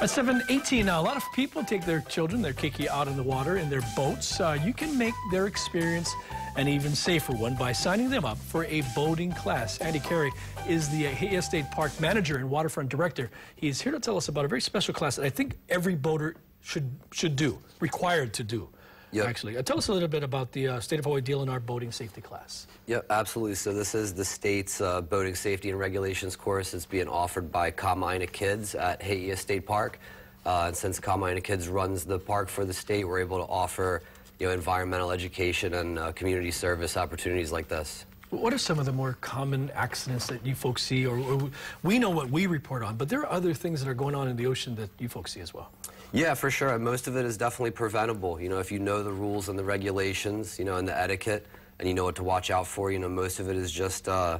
At 718 now, a lot of people take their children, their keiki out in the water in their boats. Uh, you can make their experience an even safer one by signing them up for a boating class. Andy Carey is the He'eia State Park manager and waterfront director. He's here to tell us about a very special class that I think every boater should should do, required to do. Yep. Actually, uh, tell us a little bit about the uh, State of Hawaii DLNR boating safety class. Yeah, absolutely. So this is the state's uh, boating safety and regulations course. It's being offered by Kama'aina Kids at He'eia State Park. Uh, and since Kama'aina Kids runs the park for the state, we're able to offer you know, environmental education and uh, community service opportunities like this. What are some of the more common accidents that you folks see? Or, or, we know what we report on, but there are other things that are going on in the ocean that you folks see as well. Yeah, for sure. Most of it is definitely preventable. You know, if you know the rules and the regulations, you know, and the etiquette, and you know what to watch out for, you know, most of it is just, uh,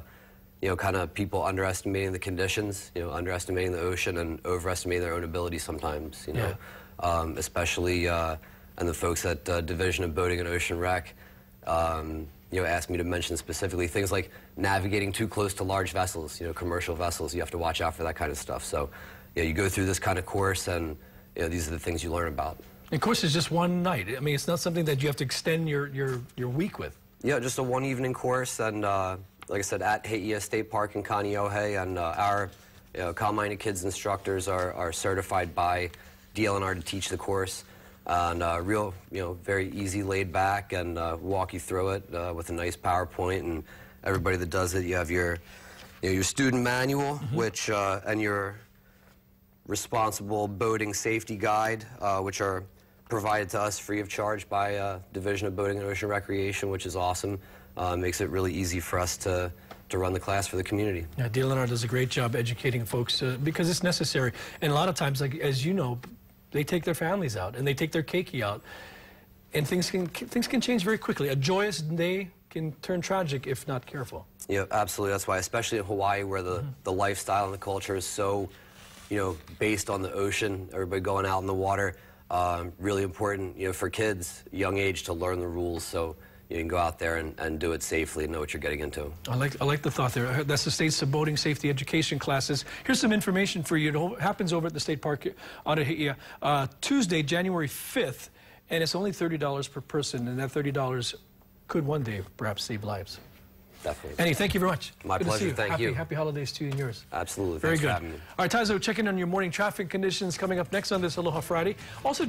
you know, kind of people underestimating the conditions, you know, underestimating the ocean and overestimating their own ability sometimes, you know, yeah. um, especially, uh, and the folks at uh, Division of Boating and Ocean Rec, um, you know, asked me to mention specifically things like navigating too close to large vessels, you know, commercial vessels. You have to watch out for that kind of stuff. So, you know, you go through this kind of course and, you know, these are the things you learn about. And course is just one night. I mean, it's not something that you have to extend your, your, your week with. Yeah, just a one evening course. And uh, like I said, at He'eia State Park in Kaneohe. And uh, our you know, Kama'aina Kids instructors are, are certified by DLNR to teach the course. And uh, real, you know, very easy, laid back, and uh, walk you through it uh, with a nice PowerPoint. And everybody that does it, you have your, you know, your student manual, mm -hmm. which uh, and your responsible boating safety guide, uh, which are provided to us free of charge by uh, Division of Boating and Ocean Recreation, which is awesome. Uh, makes it really easy for us to to run the class for the community. Yeah, DLNR does a great job educating folks uh, because it's necessary. And a lot of times, like as you know, they take their families out and they take their keiki out, and things can things can change very quickly. A joyous day can turn tragic if not careful. Yeah, absolutely. That's why, especially in Hawaii, where the, mm -hmm. the lifestyle and the culture is so you know, based on the ocean, everybody going out in the water. Um, really important, you know, for kids, young age, to learn the rules so you can go out there and, and do it safely and know what you're getting into. I like, I like the thought there. That's the state's boating safety education classes. Here's some information for you. It happens over at the state park out of uh, Tuesday, January 5th, and it's only $30 per person, and that $30 could one day perhaps save lives. Definitely. Andy, thank you very much. My good pleasure. You. Thank happy, you. Happy holidays to you and yours. Absolutely. Very Thanks good. All right, Tazo, checking on your morning traffic conditions coming up next on this Aloha Friday. Also.